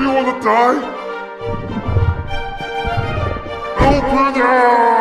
Do you want to die? Open up!